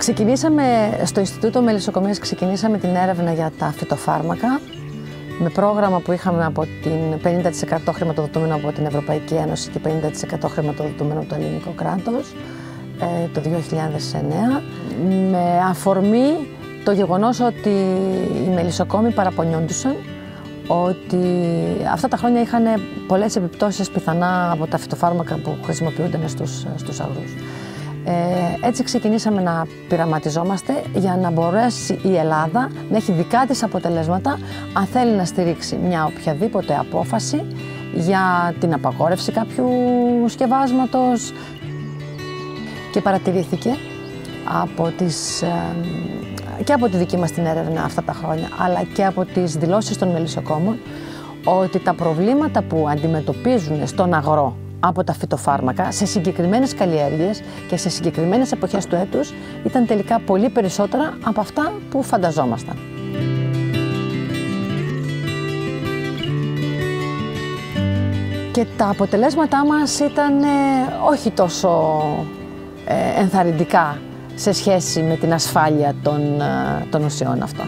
Ξεκινήσαμε στο Ινστιτούτο Μελισσοκομείας, ξεκινήσαμε την έρευνα για τα φυτοφάρμακα με πρόγραμμα που είχαμε από την 50% χρηματοδοτούμενο από την Ευρωπαϊκή Ένωση και 50% χρηματοδοτούμενο από το ελληνικό κράτος ε, το 2009 με αφορμή το γεγονός ότι οι μελισσοκόμοι παραπονιόντουσαν ότι αυτά τα χρόνια είχαν πολλές επιπτώσεις πιθανά από τα φυτοφάρμακα που χρησιμοποιούνται στους, στους αγρούς. Ε, έτσι ξεκινήσαμε να πειραματιζόμαστε για να μπορέσει η Ελλάδα να έχει δικά της αποτελέσματα αν θέλει να στηρίξει μια οποιαδήποτε απόφαση για την απαγόρευση κάποιου σκευάσματος. Και παρατηρήθηκε από τις, ε, και από τη δική μας την έρευνα αυτά τα χρόνια αλλά και από τις δηλώσεις των μελισσοκόμων ότι τα προβλήματα που αντιμετωπίζουν στον αγρό από τα φυτοφάρμακα σε συγκεκριμένες καλλιέργειες και σε συγκεκριμένες εποχές του έτους ήταν τελικά πολύ περισσότερα από αυτά που φανταζόμασταν. Και τα αποτελέσματά μας ήταν ε, όχι τόσο ε, ενθαρρυντικά σε σχέση με την ασφάλεια των, ε, των ουσιών αυτών.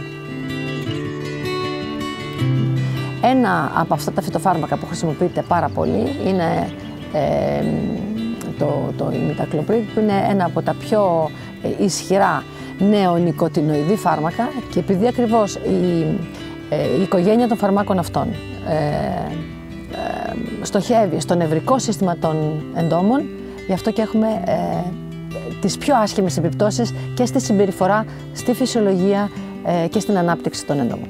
Ένα από αυτά τα φυτοφάρμακα που χρησιμοποιείται πάρα πολύ είναι το, το ημιτακλοπρίτ που είναι ένα από τα πιο ε, ισχυρά νεονικοτινοειδή φάρμακα και επειδή ακριβώς η, ε, η οικογένεια των φαρμάκων αυτών ε, στοχεύει στο νευρικό σύστημα των εντόμων, γι' αυτό και έχουμε ε, τις πιο άσχημες επιπτώσεις και στη συμπεριφορά, στη φυσιολογία και στην ανάπτυξη των εντόμων.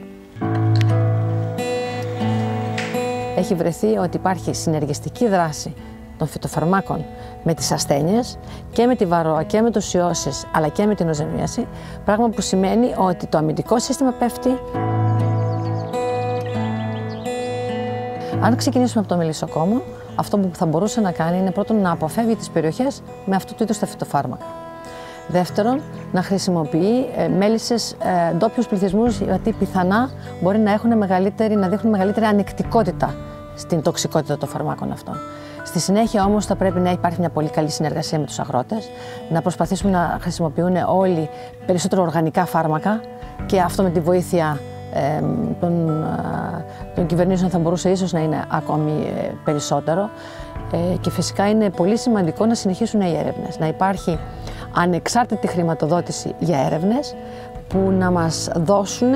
Έχει βρεθεί ότι υπάρχει συνεργιστική δράση των φυτοφαρμάκων με τις ασθένειες και με τη βαρόα και με τους ιώσεις αλλά και με την οζεμίαση, πράγμα που σημαίνει ότι το αμυντικό σύστημα πέφτει. Αν ξεκινήσουμε από το μελισσοκόμο, αυτό που θα μπορούσε να κάνει είναι πρώτον να αποφεύγει τις περιοχές με αυτού του είδους τα φυτοφάρμακα. Δεύτερον, να χρησιμοποιεί ε, μέλισσες ε, ντόπιους πληθυσμούς, γιατί πιθανά μπορεί να, έχουν μεγαλύτερη, να δείχνουν μεγαλύτερη ανεκτικότητα στην τοξικότητα των φαρμάκων αυτών. Στη συνέχεια όμως θα πρέπει να υπάρχει μια πολύ καλή συνεργασία με τους αγρότες, να προσπαθήσουμε να χρησιμοποιούν όλοι περισσότερο οργανικά φάρμακα και αυτό με τη βοήθεια ε, των, των κυβερνήσεων θα μπορούσε ίσως να είναι ακόμη ε, περισσότερο ε, και φυσικά είναι πολύ σημαντικό να συνεχίσουν οι έρευνες, να υπάρχει ανεξάρτητη χρηματοδότηση για έρευνες που να μας δώσουν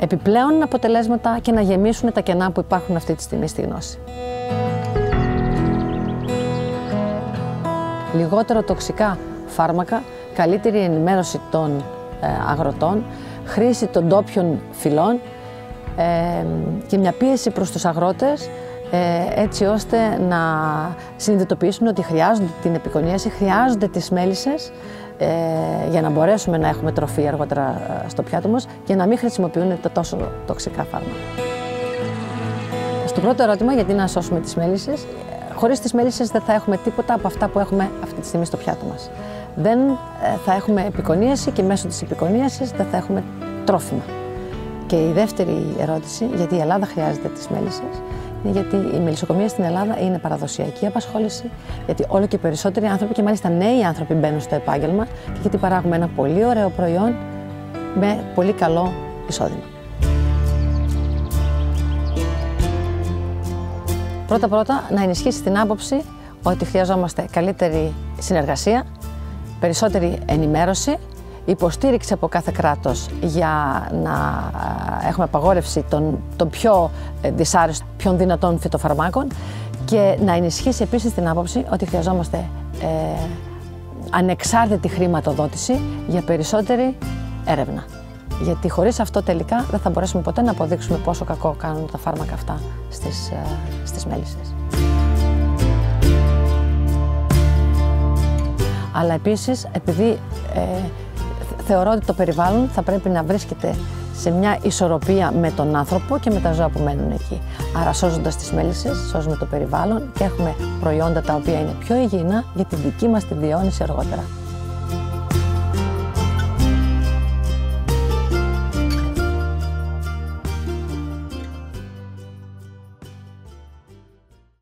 επιπλέον αποτελέσματα και να γεμίσουν τα κενά που υπάρχουν αυτή τη στιγμή στη γνώση. λιγότερο τοξικά φάρμακα, καλύτερη ενημέρωση των ε, αγροτών, χρήση των ντόπιων φυλών ε, και μια πίεση προς τους αγρότες ε, έτσι ώστε να συνειδητοποιήσουν ότι χρειάζονται την επικονίαση, χρειάζονται τις μέλισσες ε, για να μπορέσουμε να έχουμε τροφή αργότερα στο πιάτο μας και να μην χρησιμοποιούν τα τόσο τοξικά φάρμακα. Στο πρώτο ερώτημα, γιατί να σώσουμε τις μέλισσες, Χωρίς τις μέλισσες δεν θα έχουμε τίποτα από αυτά που έχουμε αυτή τη στιγμή στο πιάτο μας. Δεν ε, θα έχουμε επικονίαση και μέσω της επικονίασης δεν θα έχουμε τρόφιμα. Και η δεύτερη ερώτηση, γιατί η Ελλάδα χρειάζεται τις μέλισσες, είναι γιατί η μελισσοκομεία στην Ελλάδα είναι παραδοσιακή απασχόληση, γιατί όλο και περισσότεροι άνθρωποι και μάλιστα νέοι άνθρωποι μπαίνουν στο επάγγελμα και γιατί παράγουμε ένα πολύ ωραίο προϊόν με πολύ καλό εισόδημα. Πρώτα-πρώτα να ενισχύσει την άποψη ότι χρειαζόμαστε καλύτερη συνεργασία, περισσότερη ενημέρωση, υποστήριξη από κάθε κράτος για να έχουμε απαγόρευση των, των πιο ε, δυσάρεστων, πιο δυνατών φυτοφαρμάκων και να ενισχύσει επίσης την άποψη ότι χρειαζόμαστε ε, ανεξάρτητη χρηματοδότηση για περισσότερη έρευνα. Γιατί χωρίς αυτό τελικά δεν θα μπορέσουμε ποτέ να αποδείξουμε πόσο κακό κάνουν τα φάρμακα αυτά στις, ε, στις μέλισσες. Αλλά επίσης, επειδή ε, θεωρώ ότι το περιβάλλον θα πρέπει να βρίσκεται σε μια ισορροπία με τον άνθρωπο και με τα ζώα που μένουν εκεί. Άρα σώζοντας τις μέλισσες, σώζουμε το περιβάλλον και έχουμε προϊόντα τα οποία είναι πιο υγιεινά για την δική μας τη διαιώνιση αργότερα.